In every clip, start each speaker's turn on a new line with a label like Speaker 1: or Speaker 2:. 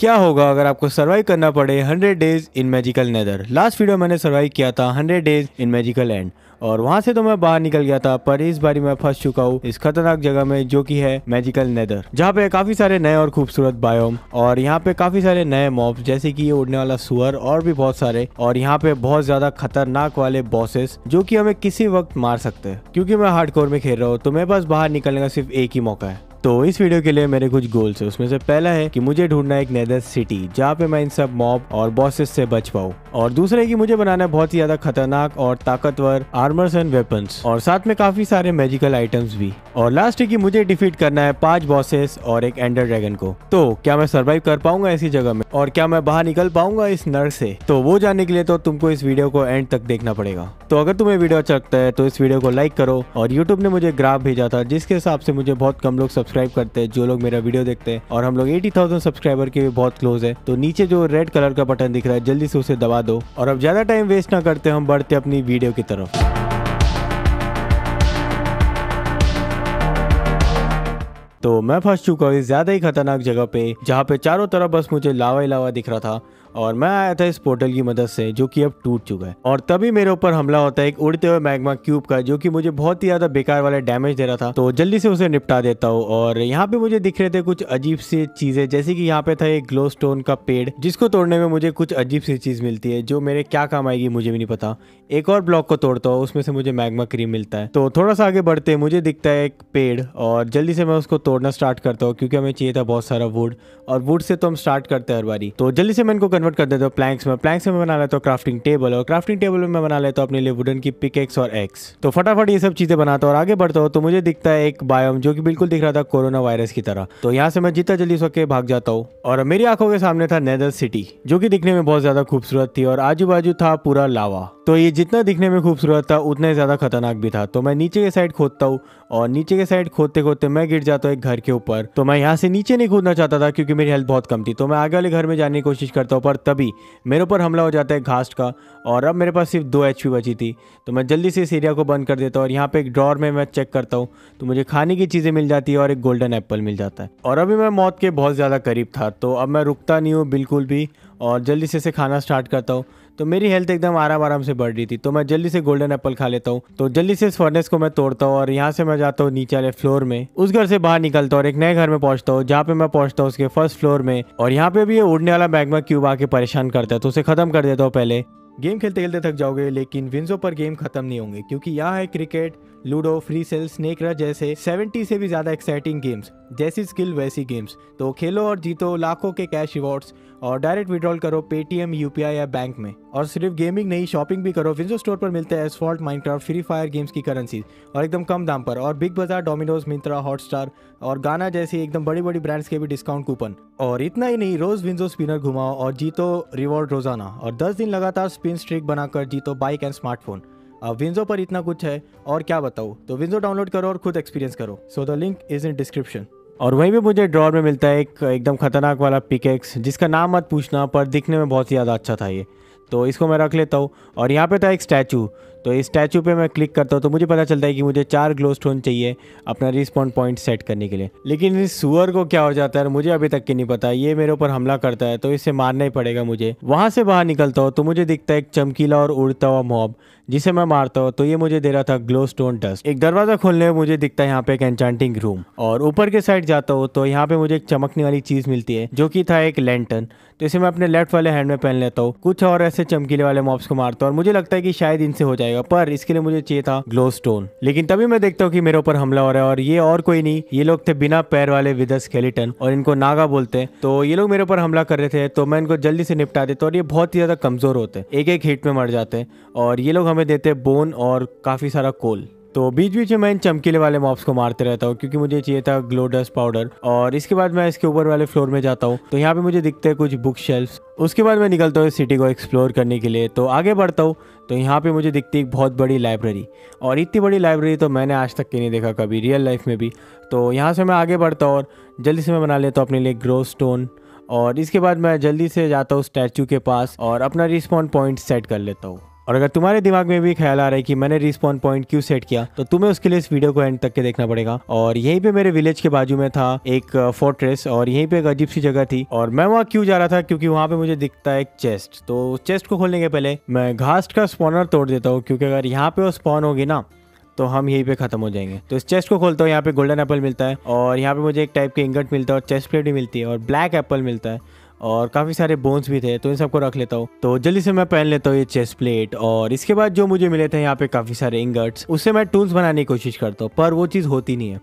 Speaker 1: क्या होगा अगर आपको सर्वाइव करना पड़े 100 days in magical nether last video मैंने सर्वाइव किया था 100 डेज़ इन मैजिकल एंड और वहाँ से तो मैं बाहर निकल गया था, पर इस बारी मैं फंस चुका हूँ इस खतरनाक जगह में जो कि है मैजिकल नेदर जहाँ पे काफ़ी सारे नए और खूबसूरत बायोम और यहाँ पे काफ़ी सारे नए मॉब जैसे कि ये उड़ने वाला सुअर और भी बहुत सारे, और यहाँ पे बहुत ज़्यादा खतरनाक वाले बॉसेस जो कि हमें किसी वक्त मार सकते हैं। क्योंकि मैं हार्डकोर में खेल रहा हूँ तो मेरे पास बाहर निकलने का सिर्फ़ एक ही मौका है। तो इस वीडियो के लिए मेरे कुछ गोल्स है। उसमें से पहला है कि मुझे ढूंढना एक नेदर सिटी जहाँ पे मैं इन सब मॉब और बॉसेस से बच पाऊँ। और दूसरा है कि मुझे बनाना है बहुत ही ज़्यादा खतरनाक और ताकतवर आर्मर्स एंड वेपन्स और साथ में काफ़ी सारे मेजिकल आइटम्स भी। और लास्ट है कि मुझे डिफीट करना है पाँच बॉसेस और एक एंडर ड्रैगन को। तो क्या मैं सर्वाइव कर पाऊँगा ऐसी जगह में? और क्या मैं बाहर निकल पाऊँगा इस नर से? तो वो जानने के लिए तो तुमको इस वीडियो को एंड तक देखना पड़ेगा। तो अगर तुम्हें वीडियो अच्छा लगता है तो इस वीडियो को लाइक करो और यूट्यूब ने मुझे ग्राफ भेजा था जिसके हिसाब से मुझे बहुत कम लोग सब्सक्राइब करते हैं जो लोग मेरा वीडियो देखते हैं। और हम लोग 80,000 सब्सक्राइबर के भी बहुत क्लोज है। तो नीचे जो रेड कलर का बटन दिख रहा है जल्दी से उसे दबा दो। और अब ज़्यादा टाइम वेस्ट ना करते हम बढ़ते अपनी वीडियो की तरफ़। तो मैं फंस चुका हूँ ज़्यादा ही खतरनाक जगह पे, जहाँ पे चारों तरफ़ बस मुझे लावा ही लावा दिख रहा था। और मैं आया था इस पोर्टल की मदद से, जो कि अब टूट चुका है। और तभी मेरे ऊपर हमला होता है एक उड़ते हुए मैग्मा क्यूब का, जो कि मुझे बहुत ही ज़्यादा बेकार वाला डैमेज दे रहा था। तो जल्दी से उसे निपटा देता हूँ और यहाँ पे मुझे दिख रहे थे कुछ अजीब सी चीज़ें, जैसे कि यहाँ पे था एक ग्लो स्टोन का पेड़, जिसको तोड़ने में मुझे कुछ अजीब सी चीज़ मिलती है, जो मेरे क्या काम आएगी मुझे भी नहीं पता। एक और ब्लॉक को तोड़ता हूँ, उसमें से मुझे मैग्मा क्रीम मिलता है। तो थोड़ा सा आगे बढ़ते, मुझे दिखता है एक पेड़, और जल्दी से मैं उसको तोड़ना स्टार्ट करता हूँ, क्योंकि हमें चाहिए था बहुत सारा वुड और वुड से तो हम स्टार्ट करते हैं हर बारी। तो जल्दी से मैं इनको कन्वर्ट कर देता हूँ प्लैंक प्लैंक्स में। प्लैंक्स में बना लेता हूँ क्राफ्टिंग टेबल और क्राफ्टिंग टेबल में बना लेता हूँ अपने लिए वुडन की पिक एक्स और एक्स तो फटाफट ये सब चीज़ें बनाता हूँ और आगे बढ़ता हूँ तो मुझे दिखता है एक बायोम जो कि बिल्कुल दिख रहा था कोरोना वायरस की तरह। तो यहाँ से मैं जितना जल्दी सके भाग जाता हूँ और मेरी आँखों के सामने था नेदर सिटी जो की दिखने में बहुत ज़्यादा खूबसूरत थी और आजू बाजू था पूरा लावा तो ये जितना दिखने में खूबसूरत था, उतना ही ज़्यादा खतरनाक भी था। तो मैं नीचे के साइड खोदता हूँ और नीचे के साइड खोदते खोदते मैं गिर जाता हूँ एक घर के ऊपर। तो मैं यहाँ से नीचे नहीं कूदना चाहता था क्योंकि मेरी हेल्थ बहुत कम थी। तो मैं आगे वाले घर में जाने की कोशिश करता हूँ, पर तभी मेरे ऊपर हमला हो जाता है घास का और अब मेरे पास सिर्फ़ दो एच बची थी। तो मैं जल्दी से इस एरिया को बंद कर देता हूँ और यहाँ पे एक ड्रॉर में मैं चेक करता हूँ। तो मुझे खाने की चीज़ें मिल जाती है और एक गोल्डन एप्पल मिल जाता है। और अभी मैं मौत के बहुत ज़्यादा करीब था तो अब मैं रुकता नहीं हूँ बिल्कुल भी और जल्दी से इसे खाना स्टार्ट करता हूँ। तो मेरी हेल्थ एकदम आराम आराम से बढ़ रही थी। तो मैं जल्दी से गोल्डन एप्पल खा लेता हूँ। तो जल्दी से इस फर्नेस को मैं तोड़ता हूँ और यहाँ से मैं जाता हूँ नीचे वाले फ्लोर में। उस घर से बाहर निकलता हूँ और एक नए घर में पहुँचता हूँ, जहाँ पे मैं पहुँचता हूँ उसके फ़र्स्ट फ्लोर में। और यहाँ पे भी ये उड़ने वाला मैग्मा क्यूब आके परेशान करता है तो उसे खत्म कर देता हूँ पहले। गेम खेलते खेलते थक जाओगे, लेकिन विंजो पर गेम खत्म नहीं होंगे, क्योंकि यहाँ है cricket ludo free cell snake rush जैसे 70 से भी ज़्यादा एक्साइटिंग गेम्स जैसी स्किल वैसी गेम्स तो खेलो और जीतो, लाखों के कैश रिवॉर्ड्स और डायरेक्ट विड्रॉल करो पेटीएम यू यूपीआई या बैंक में। और सिर्फ़ गेमिंग नहीं शॉपिंग भी करो। विंजो स्टोर पर मिलते हैं Asphalt Minecraft Free Fire games की करेंसी और एकदम कम दाम पर। और बिग बाज़ार डोमिनोज मिंत्रा हॉटस्टार और गाना जैसी एकदम बड़ी बड़ी ब्रांड्स के भी डिस्काउंट कूपन और इतना ही नहीं, रोज विंजो स्पिनर घुमाओ और जीतो रिवॉर्ड रोज़ाना। और दस दिन लगातार स्पिन स्ट्रिक बनाकर जीतो बाइक एंड स्मार्टफ़ोन अब विंजो पर इतना कुछ है और क्या बताऊँ? तो विंजो डाउनलोड करो और खुद एक्सपीरियंस करो। So the link is in description और वहीं पे मुझे ड्रॉर में मिलता है एक एकदम खतरनाक वाला पिकेक्स जिसका नाम मत पूछना, पर दिखने में बहुत ही ज़्यादा अच्छा था ये। तो इसको मैं रख लेता हूँ। और यहाँ पे था एक स्टैचू तो इस स्टैचू पे मैं क्लिक करता हूँ तो मुझे पता चलता है कि मुझे चार ग्लो स्टोन चाहिए अपना रिस्पॉन्ड पॉइंट सेट करने के लिए। लेकिन इस सुअर को क्या हो जाता है, मुझे अभी तक की नहीं पता। ये मेरे ऊपर हमला करता है तो इसे मारना ही पड़ेगा मुझे। वहाँ से बाहर निकलता हूँ तो मुझे दिखता है एक चमकीला और उड़ता हुआ मॉब जिसे मैं मारता हूँ तो ये मुझे दे रहा था ग्लो स्टोन डस्ट एक दरवाज़ा खोलने में मुझे दिखता है यहाँ पे एक एंचांटिंग रूम और ऊपर के साइड जाता हूँ तो यहाँ पे मुझे एक चमकने वाली चीज़ मिलती है, जो कि था एक लेंटन तो इसे मैं अपने लेफ़्ट वाले हैंड में पहन लेता हूँ। कुछ और ऐसे चमकीले वाले मॉब्स को मारता हूँ, और मुझे लगता है कि शायद इनसे हो जाएगा, पर इसके लिए मुझे चाहिए था ग्लो स्टोन लेकिन तभी मैं देखता हूँ कि मेरे ऊपर हमला हो रहा है और ये और कोई नहीं, ये लोग थे बिना पैर वाले विद स्केलेटन और इनको नागा बोलते हैं। तो ये लोग मेरे ऊपर हमला कर रहे थे तो मैं इनको जल्दी से निपटा देता और ये बहुत ही ज़्यादा कमज़ोर होते हैं। एक एक हिट में मर जाते हैं और ये लोग हमें देते बोन और काफ़ी सारा कोल तो बीच बीच में मैं इन चमकीले वाले मॉप्स को मारते रहता हूँ, क्योंकि मुझे चाहिए था ग्लो डस्ट पाउडर और इसके बाद मैं इसके ऊपर वाले फ्लोर में जाता हूँ तो यहाँ पे मुझे दिखते हैं कुछ बुक शेल्फ उसके बाद मैं निकलता हूँ इस सिटी को एक्सप्लोर करने के लिए तो आगे बढ़ता हूँ तो यहाँ पे मुझे दिखती एक बहुत बड़ी लाइब्रेरी और इतनी बड़ी लाइब्रेरी तो मैंने आज तक के नहीं देखा कभी रियल लाइफ में भी। तो यहाँ से मैं आगे बढ़ता हूँ और जल्दी से मैं बना लेता हूँ अपने लिए ग्रो स्टोन और इसके बाद मैं जल्दी से जाता हूँ स्टैचू के पास और अपना रिस्पॉन्ड पॉइंट सेट कर लेता हूँ। और अगर तुम्हारे दिमाग में भी ख्याल आ रहा है कि मैंने रिस्पॉन पॉइंट क्यों सेट किया तो तुम्हें उसके लिए इस वीडियो को एंड तक के देखना पड़ेगा। और यहीं पे मेरे विलेज के बाजू में था एक फोर्ट्रेस और यहीं पे एक अजीब सी जगह थी। और मैं वहाँ क्यों जा रहा था? क्योंकि वहाँ पे मुझे दिखता है एक चेस्ट तो चेस्ट को खोलने के पहले मैं घास का स्पॉनर तोड़ देता हूँ, क्योंकि अगर यहाँ पे वो स्पॉन होगी ना तो हम यहीं पे खत्म हो जाएँगे। तो इस चेस्ट को खोलता हूँ, यहाँ पे गोल्डन एप्पल मिलता है और यहाँ पे मुझे एक टाइप के इंगट मिलता है और चेस्ट प्लेट भी मिलती है और ब्लैक एप्पल मिलता है। और काफ़ी सारे बोन्स भी थे तो इन सबको रख लेता हूँ। तो जल्दी से मैं पहन लेता हूँ ये चेस्ट प्लेट और इसके बाद जो मुझे मिले थे यहाँ पे काफ़ी सारे इंगट्स उससे मैं टूल्स बनाने की कोशिश करता हूँ, पर वो चीज़ होती नहीं है।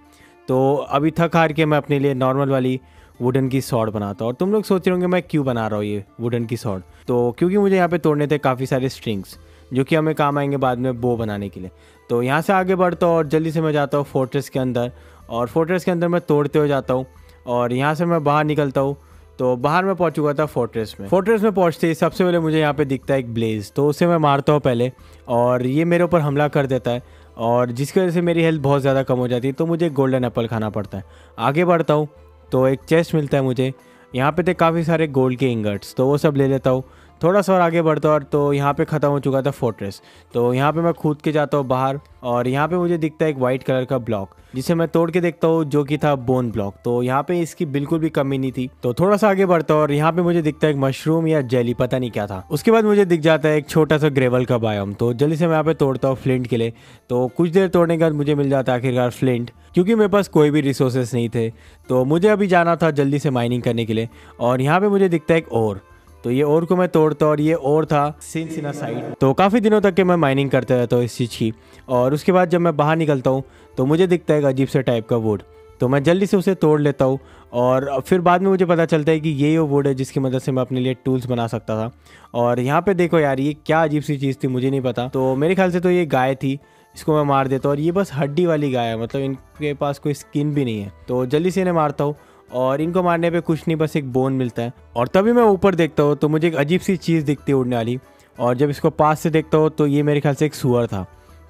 Speaker 1: तो अभी थक हार के मैं अपने लिए नॉर्मल वाली वुडन की सॉर्ड बनाता हूँ और तुम लोग सोच रहे होंगे मैं क्यों बना रहा हूँ ये वुडन की सॉर्ड तो क्योंकि मुझे यहाँ पे तोड़ने थे काफ़ी सारे स्ट्रिंग्स जो कि हमें काम आएँगे बाद में बो बनाने के लिए। तो यहाँ से आगे बढ़ता हूँ और जल्दी से मैं जाता हूँ फोर्ट्रेस के अंदर और फोर्ट्रेस के अंदर मैं तोड़ते हुए जाता हूँ और यहाँ से मैं बाहर निकलता हूँ। तो बाहर मैं पहुँच चुका था फोर्ट्रेस में। फोर्ट्रेस में पहुँचते ही सबसे पहले मुझे यहाँ पे दिखता है एक ब्लेज तो उसे मैं मारता हूँ पहले, और ये मेरे ऊपर हमला कर देता है, और जिसकी वजह से मेरी हेल्थ बहुत ज़्यादा कम हो जाती है तो मुझे गोल्डन एप्पल खाना पड़ता है। आगे बढ़ता हूँ तो एक चेस्ट मिलता है मुझे, यहाँ पे थे काफ़ी सारे गोल्ड के इंगट्स तो वो सब ले लेता हूँ थोड़ा सा और आगे बढ़ता और तो यहाँ पे ख़त्म हो चुका था फोर्ट्रेस तो यहाँ पे मैं कूद के जाता हूँ बाहर और यहाँ पे मुझे दिखता है एक वाइट कलर का ब्लॉक जिसे मैं तोड़ के देखता हूँ जो कि था बोन ब्लॉक तो यहाँ पे इसकी बिल्कुल भी कमी नहीं थी। तो थोड़ा सा आगे बढ़ता और यहाँ पे मुझे दिखता है एक मशरूम या जेली पता नहीं क्या था। उसके बाद मुझे दिख जाता है एक छोटा सा ग्रेवल का बायोम तो जल्दी से मैं यहाँ पे तोड़ता हूँ फ्लिंट के लिए। तो कुछ देर तोड़ने के बाद मुझे मिल जाता है आखिरकार फ्लिंट क्योंकि मेरे पास कोई भी रिसोर्सेस नहीं थे। तो मुझे अभी जाना था जल्दी से माइनिंग करने के लिए और यहाँ पे मुझे दिखता है एक और तो ये और को मैं तोड़ता और ये और था सिंसिना साइड। तो काफ़ी दिनों तक के मैं माइनिंग करते रहता हूँ इस चीज़ की। और उसके बाद जब मैं बाहर निकलता हूँ तो मुझे दिखता है एक अजीब से टाइप का वुड तो मैं जल्दी से उसे तोड़ लेता हूँ और फिर बाद में मुझे पता चलता है कि ये वो वुड है जिसकी मदद से मैं अपने लिए टूल्स बना सकता था। और यहाँ पे देखो यार, ये क्या अजीब सी चीज़ थी, मुझे नहीं पता। तो मेरे ख्याल से तो ये गाय थी, इसको मैं मार देता हूँ। और ये बस हड्डी वाली गाय है मतलब इनके पास कोई स्किन भी नहीं है। तो जल्दी से इन्हें मारता हूँ। और इनको मारने पे कुछ नहीं, बस एक बोन मिलता है। और तभी मैं ऊपर देखता हूँ तो मुझे एक अजीब सी चीज़ दिखती है उड़ने वाली। और जब इसको पास से देखता हूँ तो ये मेरे ख्याल से एक सुअर था।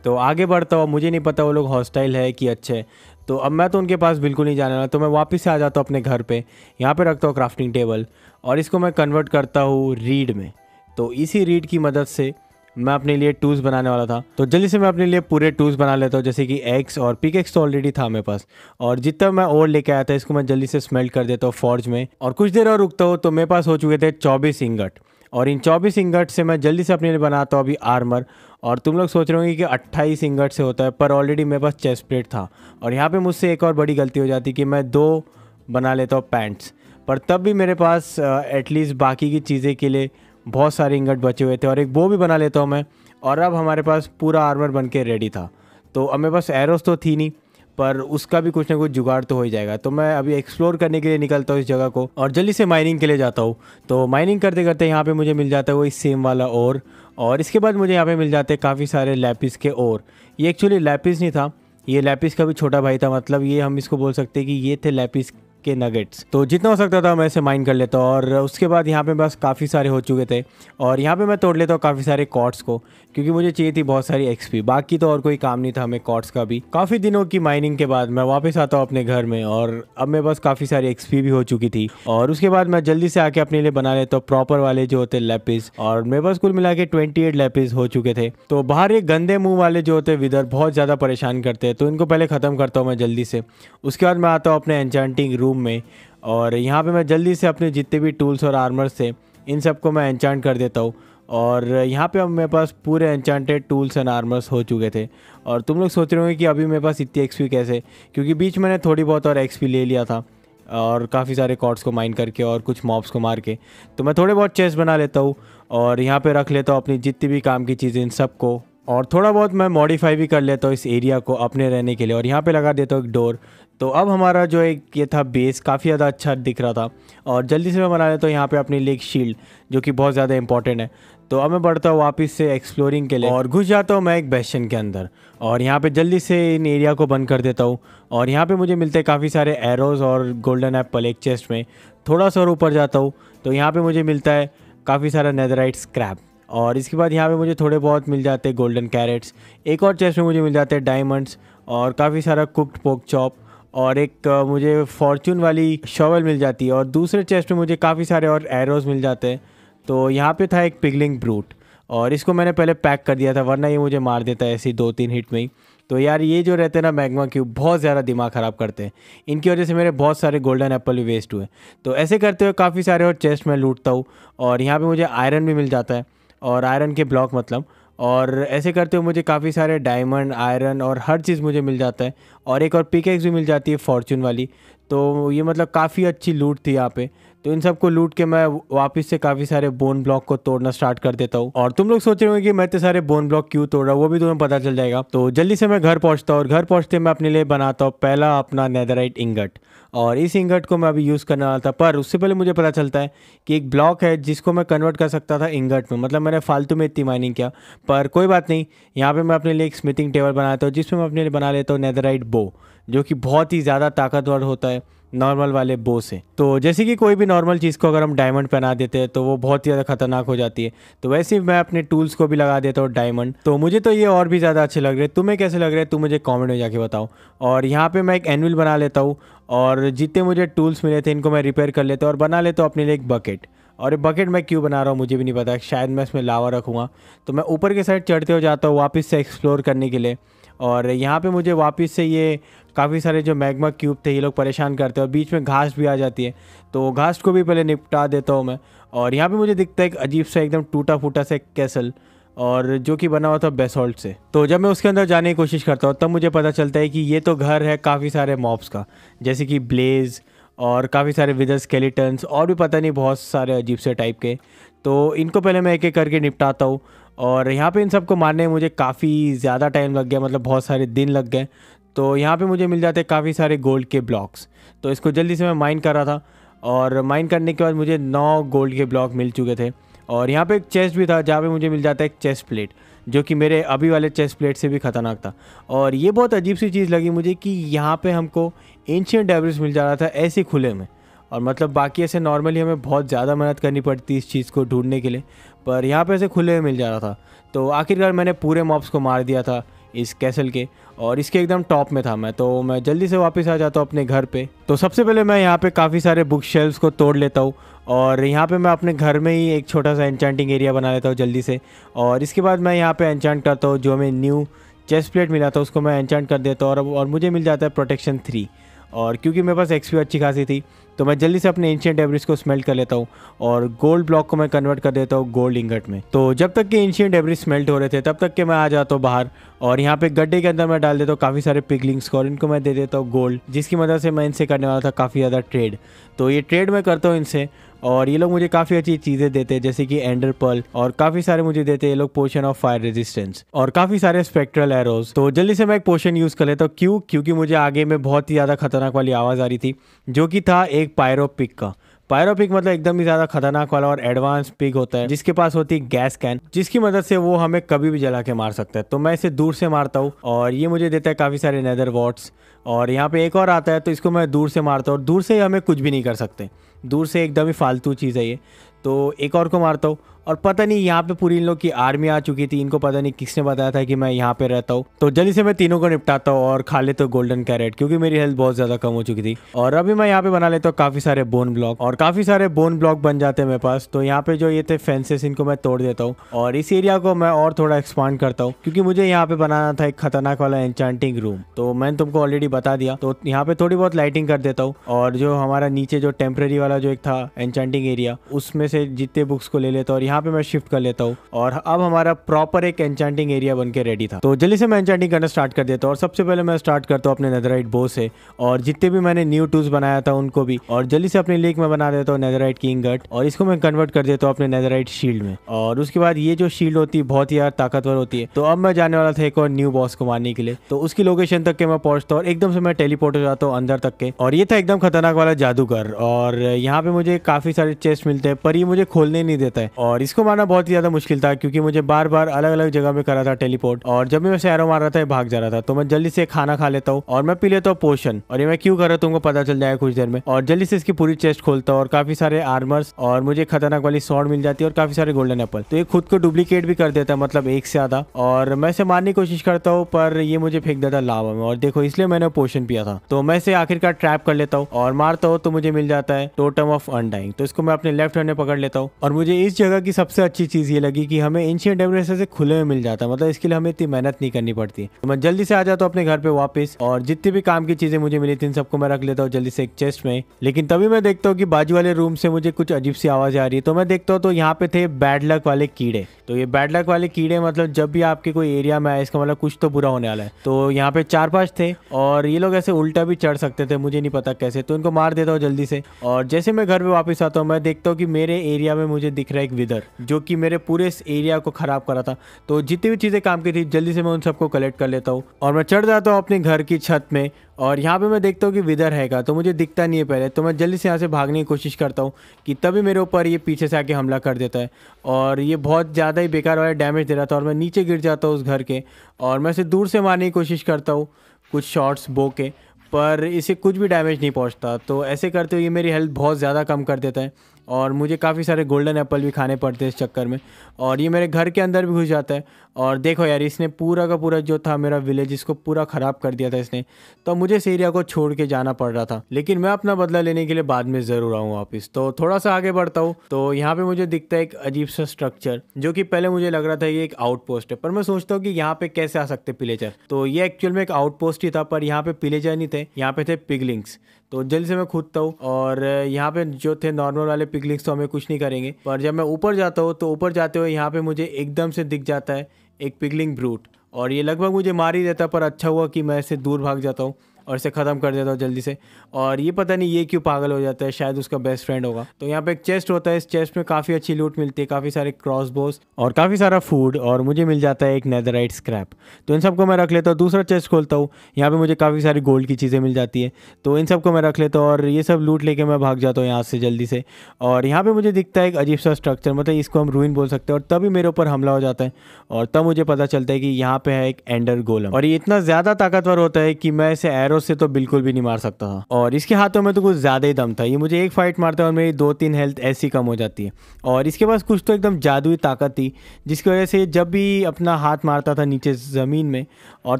Speaker 1: तो आगे बढ़ता हूँ, मुझे नहीं पता वो लोग हॉस्टाइल है कि अच्छे तो अब मैं तो उनके पास बिल्कुल नहीं जाने वाला तो मैं वापस से आ जाता हूँ अपने घर पे। यहाँ पे रखता हूँ क्राफ्टिंग टेबल और इसको मैं कन्वर्ट करता हूँ रीड में। तो इसी रीड की मदद से मैं अपने लिए टूल्स बनाने वाला था। तो जल्दी से मैं अपने लिए पूरे टूल्स बना लेता हूँ, जैसे कि एक्स और पिक एक्स तो ऑलरेडी था मेरे पास। और जितना मैं और लेके आया था, इसको मैं जल्दी से स्मेल्ट कर देता हूँ फॉर्ज में। और कुछ देर और रुकता हूँ तो मेरे पास हो चुके थे चौबीस इंगट और इन चौबीस इंगट से मैं जल्दी से अपने लिए बनाता हूँ अभी आर्मर और तुम लोग सोच रहे होंगे कि अट्ठाईस इंगट से होता है, पर ऑलरेडी मेरे पास चेस्ट प्लेट था। और यहाँ पे मुझसे एक और बड़ी गलती हो जाती कि मैं दो बना लेता हूँ पैंट्स पर तब भी मेरे पास एटलीस्ट बाकी की चीज़ें के लिए बहुत सारे इंगट बचे हुए थे और एक बो भी बना लेता हूँ मैं। और अब हमारे पास पूरा आर्मर बन के रेडी था। तो अब मेरे पास एरोस तो थी नहीं, पर उसका भी कुछ ना कुछ जुगाड़ तो हो ही जाएगा। तो मैं अभी एक्सप्लोर करने के लिए निकलता हूँ इस जगह को और जल्दी से माइनिंग के लिए जाता हूँ। तो माइनिंग करते करते यहाँ पे मुझे मिल जाता है वही सेम वाला और और इसके बाद मुझे यहाँ पे मिल जाते हैं काफ़ी सारे लैपिस के और। ये एक्चुअली लैपिस नहीं था, ये लैपिस का भी छोटा भाई था मतलब ये हम इसको बोल सकते हैं कि ये थे लैपिस के नगेट्स तो जितना हो सकता था, मैं इसे माइन कर लेता और उसके बाद यहाँ पे बस काफ़ी सारे हो चुके थे। और यहाँ पे मैं तोड़ लेता हूँ काफ़ी सारे कॉर्ड्स को, क्योंकि मुझे चाहिए थी बहुत सारी एक्सपी बाकी तो और कोई काम नहीं था हमें कॉर्ड्स का भी। काफ़ी दिनों की माइनिंग के बाद मैं वापस आता हूँ अपने घर में और अब मेरे पास काफ़ी सारी एक्सपी भी हो चुकी थी। और उसके बाद मैं जल्दी से आके अपने लिए बना लेता हूँ प्रॉपर वाले जो होते लेपिस और मेरे पास कुल मिला के ट्वेंटी एट हो चुके थे। तो बाहर एक गंदे मुँह वाले जो होते विदर, बहुत ज़्यादा परेशान करते हैं। तो इनको पहले ख़त्म करता हूँ मैं जल्दी से। उसके बाद मैं आता हूँ अपने एंचांटिंग रूम में। और यहाँ पे मैं जल्दी से अपने जितने भी टूल्स और आर्मर्स थे इन सबको मैं एंचांट कर देता हूँ। और यहाँ पे अब मेरे पास पूरे एंचांटेड टूल्स एंड आर्मर्स हो चुके थे। और तुम लोग सोच रहे होंगे कि अभी मेरे पास इतनी एक्सपी कैसे? क्योंकि बीच मैंने थोड़ी बहुत और एक्सपी ले लिया था, और काफ़ी सारे कॉर्ड्स को माइन करके और कुछ मॉब्स को मार के। तो मैं थोड़े बहुत चेस बना लेता हूँ, और यहाँ पे रख लेता हूँ अपनी जितनी भी काम की चीज़ें इन सबको और थोड़ा बहुत मैं मॉडिफाई भी कर लेता हूँ इस एरिया को अपने रहने के लिए। और यहाँ पे लगा देता हूँ एक डोर तो अब हमारा जो एक ये था बेस काफ़ी ज़्यादा अच्छा दिख रहा था। और जल्दी से मैं बना लेता हूँ यहाँ पे अपनी लेग शील्ड जो कि बहुत ज़्यादा इंपॉर्टेंट है। तो अब मैं बढ़ता हूँ वापस से एक्सप्लोरिंग के लिए। और घुस जाता हूँ मैं एक बेशन के अंदर। और यहाँ पे जल्दी से इन एरिया को बंद कर देता हूँ। और यहाँ पे मुझे मिलते हैं काफ़ी सारे एरोज़ और गोल्डन एप्पल एक चेस्ट में। थोड़ा सा और ऊपर जाता हूँ तो यहाँ पर मुझे मिलता है काफ़ी सारा नेदराइट स्क्रैप और इसके बाद यहाँ पे मुझे थोड़े बहुत मिल जाते हैं गोल्डन कैरेट्स एक और चेस्ट में मुझे मिल जाते हैं डायमंड्स और काफ़ी सारा कुकड पोक चॉप और एक मुझे फॉर्चून वाली शॉवल मिल जाती है और दूसरे चेस्ट में मुझे काफ़ी सारे और एरोज़ मिल जाते हैं। तो यहाँ पे था एक पिगलिंग ब्रूट और इसको मैंने पहले पैक कर दिया था, वरना ये मुझे मार देता है ऐसी दो तीन हिट में ही। तो यार ये जो रहते हैं ना मैगमा क्यूब बहुत ज़्यादा दिमाग ख़राब करते हैं। इनकी वजह से मेरे बहुत सारे गोल्डन एप्पल भी वेस्ट हुए तो ऐसे करते हुए काफ़ी सारे और चेस्ट में लूटता हूँ और यहाँ पर मुझे आयरन भी मिल जाता है। और आयरन के ब्लॉक मतलब और ऐसे करते हुए मुझे काफ़ी सारे डायमंड आयरन और हर चीज़ मुझे मिल जाता है। और एक और पिकेक्स भी मिल जाती है फॉर्चून वाली। तो ये मतलब काफ़ी अच्छी लूट थी यहाँ पे। तो इन सबको लूट के मैं वापस से काफ़ी सारे बोन ब्लॉक को तोड़ना स्टार्ट कर देता हूँ। और तुम लोग सोच रहे हो कि मैं इतने सारे बोन ब्लॉक क्यों तोड़ रहा हूँ, वो भी तुम्हें पता चल जाएगा। तो जल्दी से मैं घर पहुँचता हूँ और घर पहुँचते मैं अपने लिए बनाता हूँ पहला अपना नेदराइट इंगट और इस इंगट को मैं अभी यूज़ करने वाला था, पर उससे पहले मुझे पता चलता है कि एक ब्लॉक है जिसको मैं कन्वर्ट कर सकता था इंगट में। मतलब मैंने फालतू में इतनी माइनिंग किया। पर कोई बात नहीं, यहाँ पे मैं अपने लिए एक स्मिथिंग टेबल बनाता हूँ, जिसमें मैं अपने लिए बना लेता हूँ नेदराइट बो जो कि बहुत ही ज़्यादा ताकतवर होता है। नॉर्मल वाले बो से। तो जैसे कि कोई भी नॉर्मल चीज़ को अगर हम डायमंड पहना देते हैं तो वो बहुत ही ज़्यादा खतरनाक हो जाती है। तो वैसे ही मैं अपने टूल्स को भी लगा देता हूँ डायमंड। तो मुझे तो ये और भी ज़्यादा अच्छे लग रहे हैं। तुम्हें कैसे लग रहे हैं? तुम मुझे कॉमेंट में जाके बताओ। और यहाँ पर मैं एक एनुअल बना लेता हूँ, और जितने मुझे टूल्स मिले थे, इनको मैं रिपेयर कर लेता हूँ, और बना लेता हूँ अपने लिए एक बकेट और ये बकेट मैं क्यों बना रहा हूँ, मुझे भी नहीं पता। शायद मैं इसमें लावा रखूँगा। तो मैं ऊपर के साइड चढ़ते हो जाता हूँ, वापस से एक्सप्लोर करने के लिए। और यहाँ पे मुझे वापस से ये काफ़ी सारे जो मैग्मा क्यूब थे, ये लोग परेशान करते हैं और बीच में घास भी आ जाती है। तो घास को भी पहले निपटा देता हूँ मैं। और यहाँ पे मुझे दिखता है एक अजीब सा, एकदम टूटा फूटा सा कैसल और जो कि बना हुआ था बेसॉल्ट से। तो जब मैं उसके अंदर जाने की कोशिश करता हूँ, तब मुझे पता चलता है कि ये तो घर है काफ़ी सारे मॉब्स का, जैसे कि ब्लेज़ और काफ़ी सारे विदर स्केलेटन्स और भी पता नहीं बहुत सारे अजीब से टाइप के। तो इनको पहले मैं एक एक करके निपटाता हूँ और यहाँ पे इन सबको मारने में मुझे काफ़ी ज़्यादा टाइम लग गया मतलब बहुत सारे दिन लग गए। तो यहाँ पे मुझे मिल जाते काफ़ी सारे गोल्ड के ब्लॉक्स तो इसको जल्दी से मैं माइन कर रहा था और माइन करने के बाद मुझे नौ गोल्ड के ब्लॉक मिल चुके थे। और यहाँ पे एक चेस्ट भी था जहाँ पे मुझे मिल जाता है एक चेस्ट प्लेट जो कि मेरे अभी वाले चेस्ट प्लेट से भी ख़तरनाक था। और ये बहुत अजीब सी चीज़ लगी मुझे कि यहाँ पे हमको एंशियन डेब्रिस मिल जा रहा था ऐसे खुले में। और मतलब बाकी ऐसे नॉर्मली हमें बहुत ज़्यादा मेहनत करनी पड़ती इस चीज़ को ढूँढने के लिए, पर यहाँ पे ऐसे खुले में मिल जा रहा था। तो आखिरकार मैंने पूरे मॉब्स को मार दिया था। इस कैसल के। और इसके एकदम टॉप में था मैं तो मैं जल्दी से वापस आ जाता हूँ अपने घर पे। तो सबसे पहले मैं यहाँ पे काफ़ी सारे बुक शेल्फ्स को तोड़ लेता हूँ और यहाँ पे मैं अपने घर में ही एक छोटा सा एनचैंटिंग एरिया बना लेता हूँ जल्दी से। और इसके बाद मैं यहाँ पर एनचैंट करता हूँ जो हमें न्यू चेस्ट प्लेट मिला था उसको मैं एनचैंट कर देता हूँ और, और मुझे मिल जाता है प्रोटेक्शन थ्री और क्योंकि मेरे पास एक्सपी अच्छी खासी थी तो मैं जल्दी से अपने एंशियंट एवरेज को स्मेल्ट कर लेता हूँ और गोल्ड ब्लॉक को मैं कन्वर्ट कर देता हूँ गोल्ड इंगट में। तो जब तक कि एंशियंट एवरेज स्मेल्ट हो रहे थे, तब तक के मैं आ जाता हूँ बाहर और यहाँ पे गड्ढे के अंदर मैं डाल देता हूँ काफ़ी सारे पिगलिंग्स को और इनको मैं दे देता हूँ गोल्ड जिसकी मदद से मैं इनसे करने वाला था काफ़ी ज़्यादा ट्रेड तो ये ट्रेड मैं करता हूँ इनसे और ये लोग मुझे काफ़ी अच्छी चीज़ें देते हैं, जैसे कि एंडर पर्ल और काफ़ी सारे मुझे देते हैं ये लोग पोशन ऑफ़ फायर रेजिस्टेंस और काफ़ी सारे स्पेक्ट्रल एरोज तो जल्दी से मैं एक पोशन यूज़ कर लेता हूँ। क्यों? क्योंकि मुझे आगे में बहुत ही ज़्यादा खतरनाक वाली आवाज़ आ रही थी, जो कि था एक पायरो पिक का। पायरोपिक मतलब एकदम ही ज़्यादा खतरनाक वाला और एडवांस पिक होता है, जिसके पास होती है गैस कैन जिसकी मदद से वो हमें कभी भी जला के मार सकता है। तो मैं इसे दूर से मारता हूँ और ये मुझे देता है काफ़ी सारे नेदर वॉट्स और यहाँ पे एक और आता है तो इसको मैं दूर से मारता हूँ। दूर से हमें कुछ भी नहीं कर सकते। दूर से एकदम ही फालतू चीज़ है ये। तो एक और को मारता हूँ और पता नहीं, यहाँ पे पूरी इन लोग की आर्मी आ चुकी थी। इनको पता नहीं किसने बताया था कि मैं यहाँ पे रहता हूँ। तो जल्दी से मैं तीनों को निपटाता हूँ और खा लेता हूँ गोल्डन कैरेट क्योंकि मेरी हेल्थ बहुत ज़्यादा कम हो चुकी थी। और अभी मैं यहाँ पे बना लेता हूँ काफ़ी सारे बोन ब्लॉक और काफ़ी सारे बोन ब्लॉक बन जाते हैं मेरे पास। तो यहाँ पे जो ये थे फेंसेस इनको मैं तोड़ देता हूँ। और इस एरिया को मैं और थोड़ा एक्सपांड करता हूँ, क्योंकि मुझे यहाँ पे बनाना था एक खतरनाक वाला एंचांटिंग रूम तो मैंने तुमको ऑलरेडी बता दिया। तो यहाँ पे थोड़ी बहुत लाइटिंग कर देता हूँ। और जो हमारा नीचे जो टेम्प्रेरी वाला जो एक था एंचांटिंग एरिया उसमें से जितने बुक्स को ले लेता हूँ। और यहाँ पे मैं शिफ्ट कर लेता हूँ और अब हमारा प्रॉपर एक एंचांटिंग एरिया बन के रेडी था। तो जल्दी से मैं एंचांटिंग करना स्टार्ट कर देता हूँ और सबसे पहले मैं स्टार्ट करता हूँ अपने नेदराइट बो से और जितने भी मैंने न्यू टूल्स बनाया था उनको भी और जल्दी से अपने लेक में बना देता हूँ नेदराइट की इंगट और इसको मैं कन्वर्ट कर देता हूँ अपने नेदराइट शील्ड में और उसके बाद ये जो शील्ड होती है, बहुत ही यार ताकतवर होती है। तो अब मैं जाने वाला था एक और न्यू बॉस को मारने के लिए। तो उसकी लोकेशन तक के मैं पहुँचता हूँ और एकदम से मैं टेलीपोर्ट हो जाता हूँ अंदर तक के। और ये था एकदम खतरनाक वाला जादूगर और यहाँ पे मुझे काफ़ी सारे चेस्ट मिलते हैं पर ये मुझे खोलने नहीं देता है। और इसको मारना बहुत ही ज़्यादा मुश्किल था, क्योंकि मुझे बार बार अलग अलग जगह में करा था टेलीपोर्ट, और जब भी मैं सैरो मार रहा था भाग जा रहा था। तो मैं जल्दी से खाना खा लेता हूँ, और मैं पी लेता हूँ पोशन और ये मैं क्यों कर रहा हूँ, तुमको पता चल जाएगा कुछ देर में। और जल्दी से इसकी पूरी चेस्ट खोलता हूँ, और काफ़ी सारे आर्मर्स और मुझे खतरनाक वाली सॉर्ड मिल जाती है, और काफ़ी सारे गोल्डन एप्पल तो ये खुद को डुप्लीकेट भी कर देता है मतलब एक से ज़्यादा। और मैं इसे मारने की कोशिश करता हूँ, पर ये मुझे फेंक देता लावा में। और देखो, इसलिए मैंने पोशन पिया था। तो मैं इसे आखिरकार ट्रैप कर लेता हूँ, और मारता हूँ तो मुझे मिल जाता है टोटम ऑफ़ अनडाइंग तो इसको मैं अपने लेफ़्ट हैंड में पकड़ लेता हूँ, और मुझे इस जगह की सबसे अच्छी चीज़ ये लगी कि हमें एंशियंट एवरेस्ट से खुले में मिल जाता मतलब इसके लिए हमें इतनी मेहनत नहीं करनी पड़ती। तो मैं जल्दी से आ जाता हूँ अपने घर पे वापस और जितनी भी काम की चीज़ें मुझे मिली थी, इन सबको मैं रख लेता हूँ जल्दी से एक चेस्ट में। लेकिन तभी मैं देखता हूँ कि बाजू वाले रूम से मुझे कुछ अजीब सी आवाज़ आ रही है। तो मैं देखता हूँ तो यहाँ पे थे बैड लक वाले कीड़े। तो ये बैड लक वाले कीड़े मतलब जब भी आपके कोई एरिया में आए, इसका मतलब कुछ तो बुरा होने वाला है। तो यहाँ पे चार पाँच थे और ये लोग ऐसे उल्टा भी चढ़ सकते थे, मुझे नहीं पता कैसे। तो इनको मार देता हूँ जल्दी से और जैसे मैं घर पे वापस आता हूँ, मैं देखता हूँ कि मेरे एरिया में मुझे दिख रहा है एक विदर जो कि मेरे पूरे इस एरिया को खराब करा था। तो जितनी भी चीज़ें काम की थी, जल्दी से मैं उन सबको कलेक्ट कर लेता हूँ। और मैं चढ़ जाता हूँ अपने घर की छत में, और यहाँ पे मैं देखता हूँ कि विदर हैगा तो मुझे दिखता नहीं है पहले। तो मैं जल्दी से यहाँ से भागने की कोशिश करता हूँ कि तभी मेरे ऊपर ये पीछे से आके हमला कर देता है। और ये बहुत ज़्यादा ही बेकार वाला डैमेज दे रहा था, और मैं नीचे गिर जाता हूँ उस घर के। और मैं इसे दूर से मारने की कोशिश करता हूँ, कुछ शॉट्स बो के, पर इसे कुछ भी डैमेज नहीं पहुँचता। तो ऐसे करते हुए ये मेरी हेल्थ बहुत ज़्यादा कम कर देता है। और मुझे काफ़ी सारे गोल्डन एप्पल भी खाने पड़ते हैं इस चक्कर में। और ये मेरे घर के अंदर भी घुस जाता है। और देखो यार, इसने पूरा का पूरा जो था मेरा विलेज इसको पूरा ख़राब कर दिया था इसने। तो मुझे इस एरिया को छोड़ के जाना पड़ रहा था। लेकिन मैं अपना बदला लेने के लिए बाद में ज़रूर आऊँ वापस। तो थोड़ा सा आगे बढ़ता हूँ। तो यहाँ पे मुझे दिखता है एक अजीब सा स्ट्रक्चर जो कि पहले मुझे लग रहा था ये एक आउटपोस्ट है। पर मैं सोचता हूँ कि यहाँ पे कैसे आ सकते पिलेजर तो ये एक्चुअल में एक आउटपोस्ट ही था, पर यहाँ पे पिलेजर नहीं थे। यहाँ पे थे पिगलिंग्स तो जल्दी से मैं खुदता हूँ और यहाँ पे जो थे नॉर्मल वाले पिकनिक्स तो हमें कुछ नहीं करेंगे। पर जब मैं ऊपर जाता हूँ तो ऊपर जाते हुए यहाँ पे मुझे एकदम से दिख जाता है एक पिकलिंग ब्रूट और ये लगभग मुझे मार ही देता पर अच्छा हुआ कि मैं इसे दूर भाग जाता हूँ। और इसे ख़त्म कर देता हूँ जल्दी से। और ये पता नहीं ये क्यों पागल हो जाता है, शायद उसका बेस्ट फ्रेंड होगा। तो यहाँ पे एक चेस्ट होता है, इस चेस्ट में काफ़ी अच्छी लूट मिलती है, काफ़ी सारे क्रॉस बोस और काफ़ी सारा फ़ूड और मुझे मिल जाता है एक नेदराइट स्क्रैप तो इन सबको मैं रख लेता हूँ, दूसरा चेस्ट खोलता हूँ, यहाँ पे मुझे काफ़ी सारी गोल्ड की चीज़ें मिल जाती है। तो इन सबको मैं रख लेता हूँ और ये सब लूट लेके मैं भाग जाता हूँ यहाँ से जल्दी से। और यहाँ पे मुझे दिखता है एक अजीब सा स्ट्रक्चर मतलब इसको हम रूइन बोल सकते हैं और तभी मेरे ऊपर हमला हो जाता है और तब मुझे पता चलता है कि यहाँ पे है एक एंडर गोलम और ये इतना ज़्यादा ताकतवर होता है कि मैं इसे एरो से तो बिल्कुल भी नहीं मार सकता था। और इसके हाथों में तो कुछ ज़्यादा ही दम था। ये मुझे एक फाइट मारता है और मेरी दो तीन हेल्थ ऐसी कम हो जाती है। और इसके पास कुछ तो एकदम जादुई ताकत थी, जिसकी वजह से जब भी अपना हाथ मारता था नीचे ज़मीन में और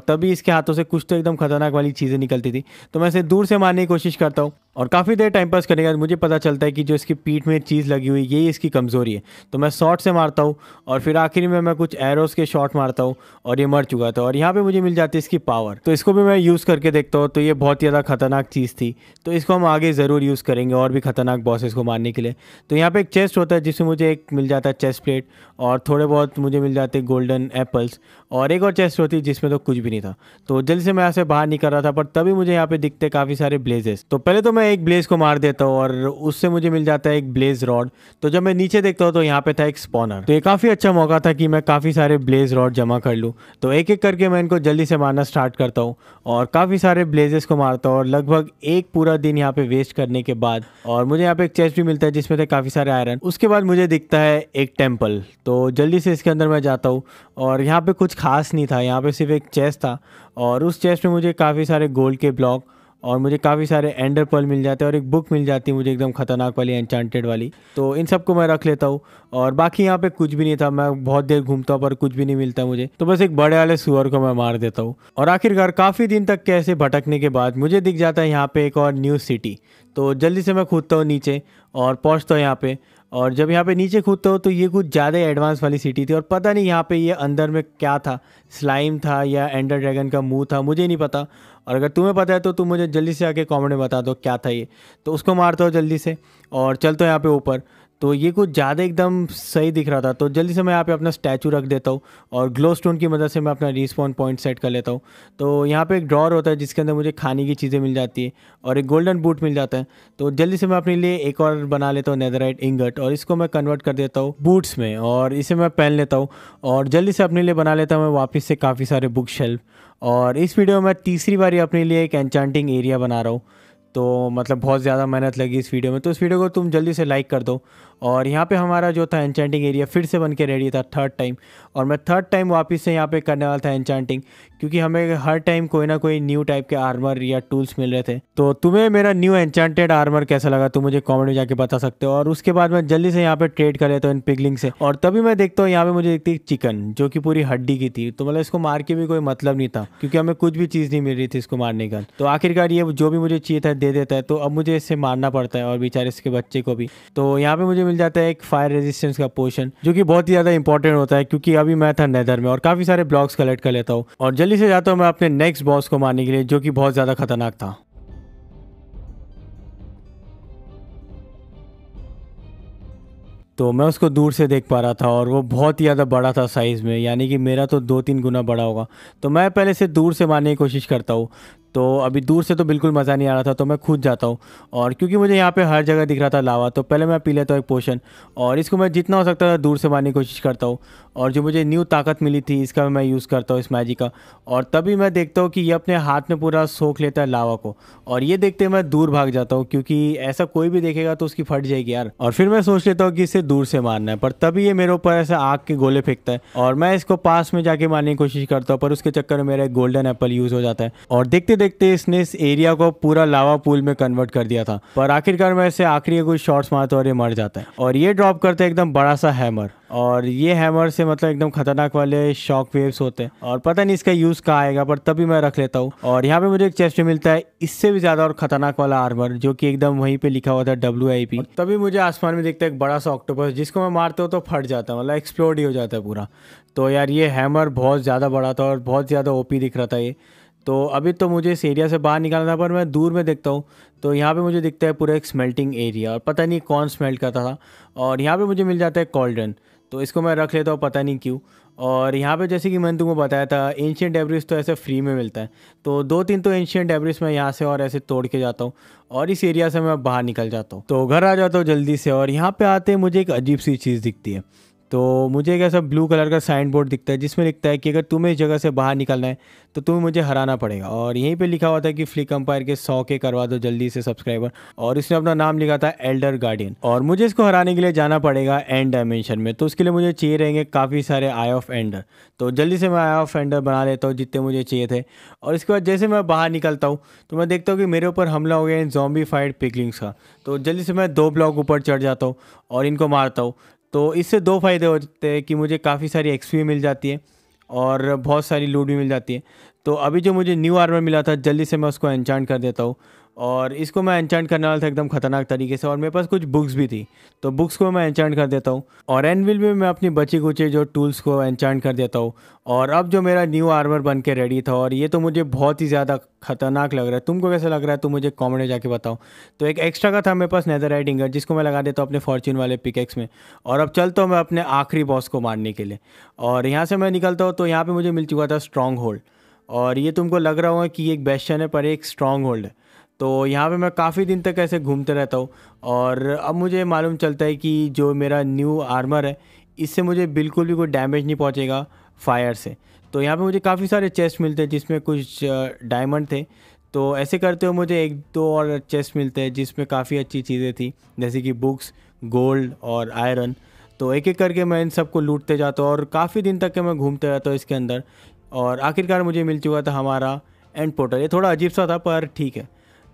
Speaker 1: तभी इसके हाथों से कुछ तो एकदम खतरनाक वाली चीज़ें निकलती थी। तो मैं इसे दूर से मारने की कोशिश करता हूँ और काफ़ी देर टाइम पास करने के बाद मुझे पता चलता है कि जो इसकी पीठ में चीज़ लगी हुई यही इसकी कमज़ोरी है। तो मैं शॉट से मारता हूँ और फिर आखिरी में मैं कुछ एरोस के शॉट मारता हूँ और ये मर चुका था और यहाँ पे मुझे मिल जाती है इसकी पावर तो इसको भी मैं यूज़ करके देखता हूँ तो ये बहुत ज़्यादा खतरनाक चीज़ थी। तो इसको हम आगे ज़रूर यूज़ करेंगे और भी खतरनाक बॉसेस को मारने के लिए। तो यहाँ पर एक चेस्ट होता है जिसमें मुझे एक मिल जाता है चेस्ट प्लेट और थोड़े बहुत मुझे मिल जाते गोल्डन एप्पल्स और एक और चेस्ट होती जिसमें तो कुछ भी नहीं था। तो जल्दी से मैं यहाँ से बाहर निकल रहा था, पर तभी मुझे यहाँ पे दिखते काफ़ी सारे ब्लेजेस तो पहले तो मैं एक ब्लेज को मार देता हूँ, और उससे मुझे मिल जाता है एक ब्लेज रॉड तो जब मैं नीचे देखता हूँ तो यहाँ पे था एक स्पॉनर तो ये काफ़ी अच्छा मौका था कि मैं काफ़ी सारे ब्लेज रॉड जमा कर लूँ। तो एक एक करके मैं इनको जल्दी से मारना स्टार्ट करता हूँ, और काफ़ी सारे ब्लेजेस को मारता हूँ, और लगभग एक पूरा दिन यहाँ पे वेस्ट करने के बाद। और मुझे यहाँ पे एक चेस्ट भी मिलता है, जिसमें थे काफ़ी सारे आयरन उसके बाद मुझे दिखता है एक टेंपल तो जल्दी से इसके अंदर मैं जाता हूँ। और यहाँ पे कुछ खास नहीं था, यहाँ पे सिर्फ़ एक चेस्ट था। और उस चेस्ट में मुझे काफ़ी सारे गोल्ड के ब्लॉक और मुझे काफ़ी सारे एंडर पल मिल जाते हैं और एक बुक मिल जाती है मुझे एकदम खतरनाक वाली एनचांटेड वाली। तो इन सबको मैं रख लेता हूँ। और बाकी यहाँ पे कुछ भी नहीं था, मैं बहुत देर घूमता हूँ पर कुछ भी नहीं मिलता मुझे। तो बस एक बड़े वाले सुअर को मैं मार देता हूँ। और आखिरकार काफ़ी दिन तक कैसे भटकने के बाद मुझे दिख जाता है यहाँ पर एक और न्यू सिटी। तो जल्दी से मैं कूदता हूँ नीचे और पहुँचता हूँ यहाँ पे। और जब यहाँ पे नीचे कूदता हो तो ये कुछ ज़्यादा एडवांस वाली सिटी थी और पता नहीं यहाँ पे ये अंदर में क्या था। स्लाइम था या एंडर ड्रैगन का मुँह था, मुझे नहीं पता। और अगर तुम्हें पता है तो तुम मुझे जल्दी से आके कमेंट में बता दो क्या था ये। तो उसको मारते हो जल्दी से और चलते हो यहाँ पे ऊपर। तो ये कुछ ज़्यादा एकदम सही दिख रहा था। तो जल्दी से मैं यहाँ पे अपना स्टैचू रख देता हूँ और ग्लो स्टोन की मदद से मैं अपना रिस्पॉन पॉइंट सेट कर लेता हूँ। तो यहाँ पे एक ड्रॉर होता है जिसके अंदर मुझे खाने की चीज़ें मिल जाती है और एक गोल्डन बूट मिल जाता है। तो जल्दी से मैं अपने लिए एक और बना लेता हूँ नेदराइट इंगट और इसको मैं कन्वर्ट कर देता हूँ बूट्स में और इसे मैं पहन लेता हूँ और जल्दी से अपने लिए बना लेता हूँ मैं वापस से काफ़ी सारे बुक शेल्फ और इस वीडियो में मैं तीसरी बारी अपने लिए एक एन्चांटिंग एरिया बना रहा हूँ। तो मतलब बहुत ज़्यादा मेहनत लगी इस वीडियो में। तो इस वीडियो को तुम जल्दी से लाइक कर दो और यहाँ पे हमारा जो था एन्चेंटिंग एरिया फिर से बन के रेडी था थर्ड टाइम और मैं थर्ड टाइम वापस से यहाँ पे करने वाला था एन्चेंटिंग क्योंकि हमें हर टाइम कोई ना कोई न्यू टाइप के आर्मर या टूल्स मिल रहे थे। तो तुम्हें मेरा न्यू एन्चेंटेड आर्मर कैसा लगा तुम मुझे कॉमेंट में जाके बता सकते हो। और उसके बाद मैं जल्दी से यहाँ पे ट्रेड कर लेता हूँ इन पिगलिंग से। और तभी मैं देखता हूँ यहाँ पे मुझे दिखती चिकन जो कि पूरी हड्डी की थी। तो मतलब इसको मार के भी कोई मतलब नहीं था, क्योंकि हमें कुछ भी चीज़ नहीं मिल रही थी इसको मारने का। तो आखिरकार ये जो भी मुझे चाहिए था दे देता है तो अब मुझे इससे मारना पड़ता है और बेचारे इसके बच्चे को भी। तो यहाँ पे मुझे मिल जाता है एक फायर रेजिस्टेंस का पोर्शन जो कि बहुत ही ज़्यादा इंपॉर्टेंट होता है, क्योंकि अभी मैं था नेदर में और काफ़ी सारे ब्लॉक्स कलेक्ट कर लेता हूँ। और जल्दी से जाता हूँ मैं अपने नेक्स्ट बॉस को मारने के लिए, जो कि बहुत ज़्यादा खतरनाक था। तो मैं उसको दूर से देख पा रहा था और वो बहुत ही ज़्यादा बड़ा था साइज़ में, यानी कि मेरा तो दो तीन गुना बड़ा होगा। तो मैं पहले से दूर से मारने की कोशिश करता हूँ। तो अभी दूर से तो बिल्कुल मज़ा नहीं आ रहा था तो मैं खुद जाता हूँ। और क्योंकि मुझे यहाँ पे हर जगह दिख रहा था लावा तो पहले मैं पी लेता हूँ एक पोशन और इसको मैं जितना हो सकता था दूर से मारने की कोशिश करता हूँ। और जो मुझे न्यू ताकत मिली थी, इसका मैं यूज़ करता हूँ इस मैजिक का। और तभी मैं देखता हूँ कि ये अपने हाथ में पूरा सोख लेता है लावा को। और ये देखते मैं दूर भाग जाता हूँ, क्योंकि ऐसा कोई भी देखेगा तो उसकी फट जाएगी यार। और फिर मैं सोच लेता हूँ कि इसे दूर से मारना है, पर तभी ये मेरे ऊपर ऐसे आग के गोले फेंकता है। और मैं इसको पास में जाके मारने की कोशिश करता हूँ, पर उसके चक्कर में मेरा एक गोल्डन एप्पल यूज़ हो जाता है। और देखते देखते इसने इस एरिया को पूरा लावा पूल में कन्वर्ट कर दिया था। पर आखिरकार मैं इसे आखिरी कुछ शॉर्ट्स मारता और ये मर जाता है। और ये ड्रॉप करता है एकदम बड़ा सा हैमर और ये हैमर से मतलब एकदम खतरनाक वाले शॉक वेव्स होते हैं। और पता नहीं इसका यूज़ कहाँ आएगा पर तभी मैं रख लेता हूँ। और यहाँ पे मुझे एक चेस्ट मिलता है, इससे भी ज़्यादा और खतरनाक वाला आर्मर जो कि एकदम वहीं पे लिखा हुआ था डब्ल्यू आई पी तभी मुझे आसमान में दिखता है एक बड़ा सा ऑक्टोपस जिसको मैं मारता हूँ तो फट जाता है मतलब एक्सप्लोड ही हो जाता है पूरा। तो यार ये हैमर बहुत ज़्यादा बड़ा था और बहुत ज़्यादा ओपी दिख रहा था ये। तो अभी तो मुझे इस एरिया से बाहर निकालना था, पर मैं दूर में देखता हूँ। तो यहाँ पे मुझे दिखता है पूरा एक स्मेल्टिंग एरिया और पता नहीं कौन स्मेल्ट करता था। और यहाँ पे मुझे मिल जाता है कॉल्डन तो इसको मैं रख लेता हूँ, पता नहीं क्यों। और यहाँ पे जैसे कि मैंने तुमको बताया था एंशियन डेब्रिज तो ऐसे फ्री में मिलता है। तो दो तीन तो एंशियन डेब्रिज मैं यहाँ से और ऐसे तोड़ के जाता हूँ और इस एरिया से मैं बाहर निकल जाता हूँ। तो घर आ जाता हूँ जल्दी से और यहाँ पे आते मुझे एक अजीब सी चीज़ दिखती है। तो मुझे एक ऐसा ब्लू कलर का साइन बोर्ड दिखता है, जिसमें लिखता है कि अगर तुम्हें इस जगह से बाहर निकलना है तो तुम्हें मुझे हराना पड़ेगा। और यहीं पे लिखा हुआ था कि फ्लिक अंपायर के सौ के करवा दो जल्दी से सब्सक्राइबर और इसने अपना नाम लिखा था एल्डर गार्डियन और मुझे इसको हराने के लिए जाना पड़ेगा एंड डायमेंशन में। तो उसके लिए मुझे चाहिए रहेंगे काफ़ी सारे आई ऑफ़ एंडर तो जल्दी से मैं आई ऑफ़ एंडर बना लेता हूँ, जितने मुझे चाहिए थे। और इसके बाद जैसे मैं बाहर निकलता हूँ तो मैं देखता हूँ कि मेरे ऊपर हमला हो गया इन जॉम्बी फाइड पिकलिंग्स का। तो जल्दी से मैं दो ब्लॉक ऊपर चढ़ जाता हूँ और इनको मारता हूँ। तो इससे दो फ़ायदे होते हैं कि मुझे काफ़ी सारी एक्सपी मिल जाती है और बहुत सारी लूट भी मिल जाती है। तो अभी जो मुझे न्यू आर्मर मिला था, जल्दी से मैं उसको एनचांट कर देता हूँ। और इसको मैं एनचांट करने वाला था एकदम खतरनाक तरीके से, और मेरे पास कुछ बुक्स भी थी। तो बुक्स को मैं एनचांट कर देता हूँ, और एनविल में मैं अपनी बची कुचे जो टूल्स को एनचांट कर देता हूँ। और अब जो मेरा न्यू आर्मर बन के रेडी था, और ये तो मुझे बहुत ही ज़्यादा खतरनाक लग रहा है। तुमको कैसा लग रहा है तुम मुझे कॉमेंट में जाके बताओ। तो एक एक्स्ट्रा का था मेरे पास नेदर राइटिंग जिसको मैं लगा देता हूँ अपने फॉर्चून वाले पिकेक्स में। और अब चलता हूँ मैं अपने आखिरी बॉस को मारने के लिए। और यहाँ से मैं निकलता हूँ तो यहाँ पर मुझे मिल चुका था स्ट्रॉन्ग होल्ड और ये तुमको लग रहा होगा कि एक बेस्टन है, पर एक स्ट्रॉन्ग होल्ड है। तो यहाँ पे मैं काफ़ी दिन तक ऐसे घूमते रहता हूँ और अब मुझे मालूम चलता है कि जो मेरा न्यू आर्मर है, इससे मुझे बिल्कुल भी कोई डैमेज नहीं पहुँचेगा फायर से। तो यहाँ पे मुझे काफ़ी सारे चेस्ट मिलते हैं जिसमें कुछ डायमंड थे। तो ऐसे करते हुए मुझे एक दो और चेस्ट मिलते हैं जिसमें काफ़ी अच्छी चीज़ें थी, जैसे कि बुक्स गोल्ड और आयरन तो एक एक करके मैं इन सबको लूटते जाता हूँ और काफ़ी दिन तक के मैं घूमते रहता हूँ इसके अंदर। और आखिरकार मुझे मिल चुका था हमारा एंड पोर्टल ये थोड़ा अजीब सा था, पर ठीक है।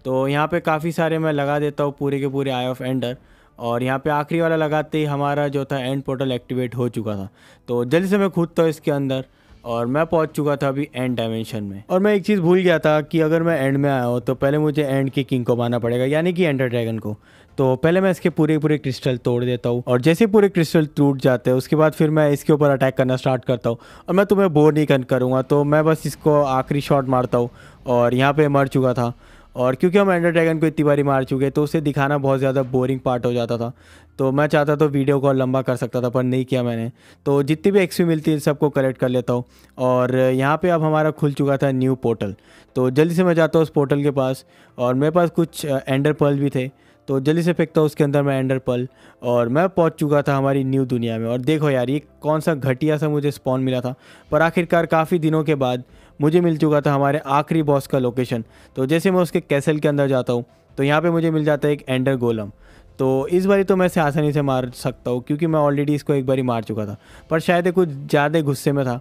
Speaker 1: तो यहाँ पे काफ़ी सारे मैं लगा देता हूँ पूरे के पूरे आई ऑफ़ एंडर और यहाँ पे आखिरी वाला लगाते ही हमारा जो था एंड पोर्टल एक्टिवेट हो चुका था। तो जल्दी से मैं खुद तो इसके अंदर और मैं पहुँच चुका था अभी एंड डायमेंशन में। और मैं एक चीज़ भूल गया था कि अगर मैं एंड में आया हूँ तो पहले मुझे एंड की किंग को मारना पड़ेगा, यानी कि एंडर ड्रैगन को। तो पहले मैं इसके पूरे पूरे क्रिस्टल तोड़ देता हूँ और जैसे पूरे क्रिस्टल टूट जाते हैं, उसके बाद फिर मैं इसके ऊपर अटैक करना स्टार्ट करता हूँ। और मैं तुम्हें बोर नहीं करूँगा तो मैं बस इसको आखिरी शॉट मारता हूँ और यहाँ पे मर चुका था। और क्योंकि हम एंडर ड्रैगन को इतनी बारी मार चुके तो उसे दिखाना बहुत ज़्यादा बोरिंग पार्ट हो जाता था। तो मैं चाहता तो वीडियो को लंबा कर सकता था, पर नहीं किया मैंने। तो जितनी भी एक्सपी मिलती है, सबको कलेक्ट कर लेता हूँ। और यहाँ पे अब हमारा खुल चुका था न्यू पोर्टल तो जल्दी से मैं जाता हूँ उस पोर्टल के पास, और मेरे पास कुछ एंडर पर्ल भी थे। तो जल्दी से फेंकता हूँ उसके अंदर मैं एंडर पल और मैं पहुँच चुका था हमारी न्यू दुनिया में। और देखो यार, ये कौन सा घटिया सा मुझे स्पॉन मिला था। पर आखिरकार काफ़ी दिनों के बाद मुझे मिल चुका था हमारे आखिरी बॉस का लोकेशन तो जैसे मैं उसके कैसल के अंदर जाता हूँ तो यहाँ पे मुझे मिल जाता है एक एंडर गोलम तो इस बारी तो मैं इसे आसानी से मार सकता हूँ, क्योंकि मैं ऑलरेडी इसको एक बारी मार चुका था। पर शायद कुछ ज़्यादा गुस्से में था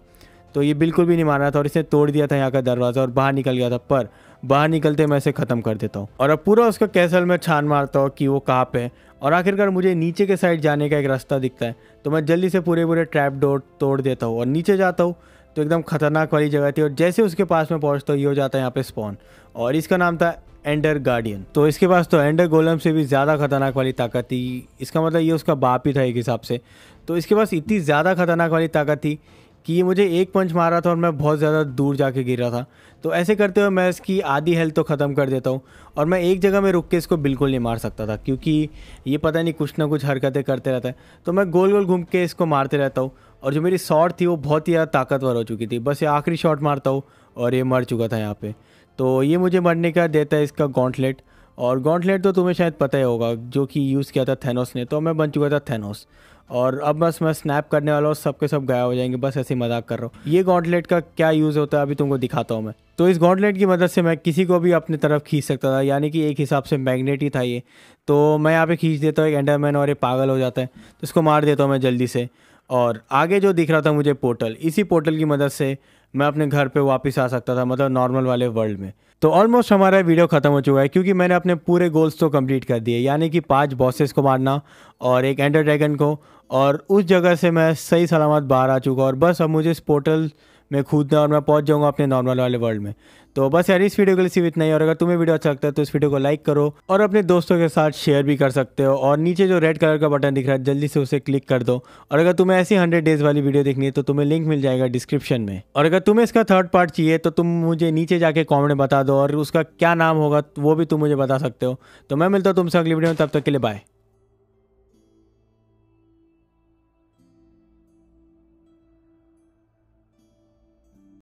Speaker 1: तो ये बिल्कुल भी नहीं मार रहा था और इसने तोड़ दिया था यहाँ का दरवाज़ा और बाहर निकल गया था। पर बाहर निकलते मैं इसे ख़त्म कर देता हूँ और अब पूरा उसका कैसल में छान मारता हूँ कि वो कहाँ पे है। और आखिरकार मुझे नीचे के साइड जाने का एक रास्ता दिखता है तो मैं जल्दी से पूरे पूरे ट्रैप डोर तोड़ देता हूँ और नीचे जाता हूँ तो एकदम खतरनाक वाली जगह थी और जैसे उसके पास में पहुँचता हूँ ये हो जाता है यहाँ पे स्पॉन और इसका नाम था एंडर गार्डियन तो इसके पास तो एंडर गोलम से भी ज़्यादा खतरनाक वाली ताकत थी। इसका मतलब ये उसका बाप ही था एक हिसाब से। तो इसके पास इतनी ज़्यादा खतरनाक वाली ताकत थी कि ये मुझे एक पंच मारा था और मैं बहुत ज़्यादा दूर जाके गिर रहा था। तो ऐसे करते हुए मैं इसकी आधी हेल्थ तो ख़त्म कर देता हूँ और मैं एक जगह में रुक के इसको बिल्कुल नहीं मार सकता था, क्योंकि ये पता नहीं कुछ ना कुछ हरकतें करते रहता है। तो मैं गोल गोल घूम के इसको मारते रहता हूँ और जो मेरी शॉट थी वो बहुत ही ज़्यादा ताकतवर हो चुकी थी। बस ये आखिरी शॉट मारता हूँ और ये मर चुका था यहाँ पर तो ये मुझे मरने का देता है इसका गॉन्टलेट और गॉन्टलेट तो तुम्हें शायद पता ही होगा जो कि यूज़ किया था थेनोस ने। तो मैं बन चुका था थेनोस और अब बस मैं स्नैप करने वाला हूँ, सबके सब गायब हो जाएँगे, बस ऐसे मज़ाक कर रहा हूँ। ये गॉन्टलेट का क्या यूज़ होता है अभी तुमको दिखाता हूँ मैं। तो इस गॉन्टलेट की मदद से मैं किसी को भी अपनी तरफ़ खींच सकता था, यानी कि एक हिसाब से मैग्नेट ही था ये। तो मैं यहाँ पे खींच देता हूँ, एक एंडरमैन और ये पागल हो जाता है। तो इसको मार देता हूँ मैं जल्दी से। और आगे जो दिख रहा था मुझे पोर्टल, इसी पोर्टल की मदद से मैं अपने घर पे वापस आ सकता था मतलब नॉर्मल वाले वर्ल्ड में। तो ऑलमोस्ट हमारा वीडियो ख़त्म हो चुका है, क्योंकि मैंने अपने पूरे गोल्स तो कंप्लीट कर दिए, यानी कि पाँच बॉसेस को मारना और एक एंडर ड्रैगन को, और उस जगह से मैं सही सलामत बाहर आ चुका और बस अब मुझे इस पोर्टल में कूदना और मैं पहुँच जाऊँगा अपने नॉर्मल वाले वर्ल्ड में। तो बस यार, इस वीडियो के लिए सिर्फ़ इतना ही। और अगर तुम्हें वीडियो अच्छा लगता है तो इस वीडियो को लाइक करो और अपने दोस्तों के साथ शेयर भी कर सकते हो। और नीचे जो रेड कलर का बटन दिख रहा है, जल्दी से उसे क्लिक कर दो। और अगर तुम्हें ऐसी हंड्रेड डेज़ वाली वीडियो देखनी है तो तुम्हें लिंक मिल जाएगा डिस्क्रिप्शन में। और अगर तुम्हें इसका थर्ड पार्ट चाहिए तो तुम मुझे नीचे जाके कॉमेंट बता दो और उसका क्या नाम होगा, वो भी तुम मुझे बता सकते हो। तो मैं मिलता हूँ तुमसे अगली वीडियो में, तब तक के लिए बाय